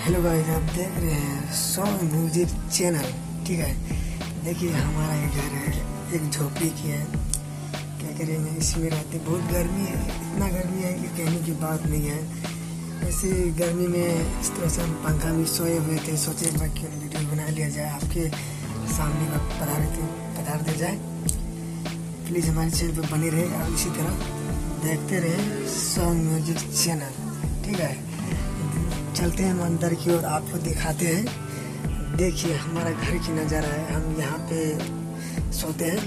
Hello guys, आप देख रहे हैं सॉन्ग म्यूज़िक चैनल ठीक है? देखिए, हमारा ये घर है, एक झोपड़ी की है। क्या करेंगे इसमें रहते बहुत गर्मी है, इतना गर्मी है कि कहने की बात नहीं है। ऐसे गर्मी में इस तरह से हम पंखा में सोए हुए थे, सोचे क्यों वीडियो बना लिया जाए, आपके सामने का पदार्थ पदार्थ दे जाए। प्लीज़ हमारे चैनल पर बने रहे और इसी तरह देखते रहे सॉन्ग म्यूज़िक चैनल ठीक है? चलते हैं हम अंदर की ओर, आपको दिखाते हैं। देखिए, हमारा घर की नज़ारा है। हम यहाँ पे सोते हैं।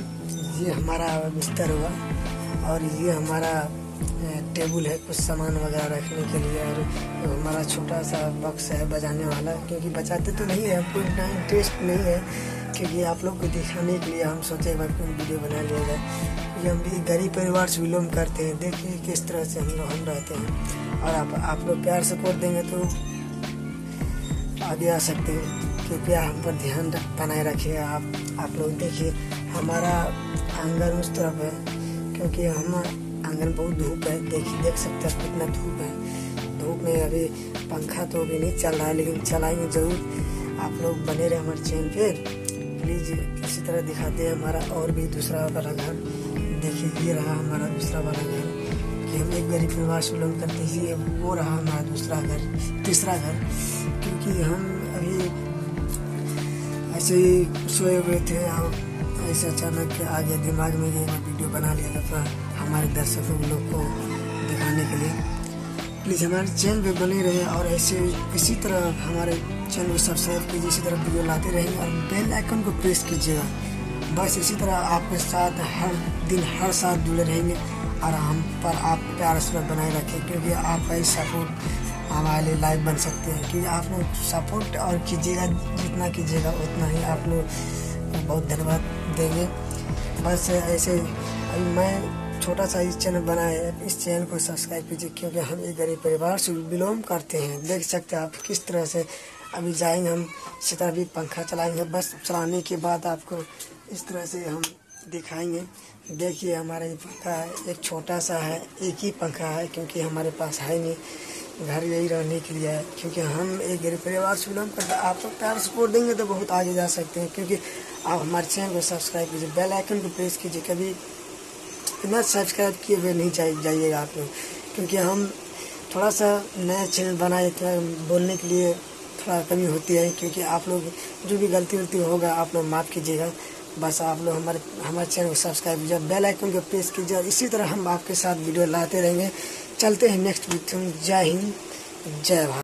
ये हमारा बिस्तर हुआ और ये हमारा टेबल है कुछ सामान वगैरह रखने के लिए और हमारा छोटा सा बक्स है बजाने वाला, क्योंकि बजाते तो नहीं है हमको इतना इंटरेस्ट नहीं है क्योंकि आप लोग को दिखाने के लिए हम सोचे एक बार क्यों वीडियो बना लिया जाए। क्योंकि हम भी गरीब परिवार से बिलोंग करते हैं। देखिए किस तरह से हम लोग, हम रहते हैं। और आप आप लोग प्यार सपोर्ट देंगे तो आगे आ सकते हैं। कृपया हम पर ध्यान बनाए रखिए आप। आप लोग देखिए, हमारा आँगन उस तरफ़ है, क्योंकि हम आँगन बहुत धूप है। देखिए, देख सकते हैं कितना धूप है। धूप में अभी पंखा तो अभी नहीं चल रहा है, लेकिन चलाएँगे ज़रूर। आप लोग बने रहे हमारे चैनल पे। प्लीज़ इसी तरह दिखाते हैं हमारा और भी दूसरा वाला घर। देखिए, ये रहा हमारा दूसरा वाला घर। हम एक गरीब परिवार से बिलोंग करते ही वो रहा हमारा दूसरा घर, तीसरा घर, क्योंकि हम अभी ऐसे ही सोए हुए थे और ऐसे अचानक आ गया दिमाग में ये वीडियो बना लिया था हमारे दर्शकों लोग को दिखाने के लिए। प्लीज़ हमारे चैनल पे बने रहे और ऐसे इसी तरह हमारे चैनल को सब्सक्राइब कीजिए, इसी तरह वीडियो लाते रहेंगे और बेल आइकन को प्रेस कीजिएगा। बस इसी तरह आपके साथ हर दिन, हर साथ जुड़े रहेंगे। और हम पर आप प्यार से बनाए रखें, क्योंकि आपका ही सपोर्ट हमारे लिए लाइव बन सकते हैं। क्योंकि आप लोग सपोर्ट और कीजिएगा, जितना कीजिएगा उतना ही आप लोग बहुत धन्यवाद देंगे। बस ऐसे मैं छोटा सा इस चैनल बनाया है इस चैनल को सब्सक्राइब कीजिए, क्योंकि हम एक गरीब परिवार से बिलोंग करते हैं। देख सकते हैं आप किस तरह से अभी जाएँगे, हम सीता भी पंखा चलाएँगे। बस चलाने के बाद आपको इस तरह से हम दिखाएँगे। देखिए, हमारा ये पंखा है, एक छोटा सा है, एक ही पंखा है, क्योंकि हमारे पास है नहीं। घर यही रहने के लिए है, क्योंकि हम एक गरीब परिवार से बिलोंग करते आप लोग प्यार सपोर्ट देंगे तो बहुत आगे जा सकते हैं, क्योंकि आप हमारे चैनल को सब्सक्राइब कीजिए बेल आइकन को प्रेस कीजिए। कभी इतना सब्सक्राइब किए हुए नहीं जाइएगा आप लोग, क्योंकि हम थोड़ा सा नया चैनल बनाए, थोड़ा बोलने के लिए थोड़ा कमी होती है, क्योंकि आप लोग जो भी गलती वलती होगा, आप लोग माफ़ कीजिएगा। बस आप लोग हमारे हमारे चैनल को सब्सक्राइब कीजिए बेल आइकन को प्रेस कीजिए और इसी तरह हम आपके साथ वीडियो लाते रहेंगे। चलते हैं नेक्स्ट वीडियो जय हिंद, जय भारत।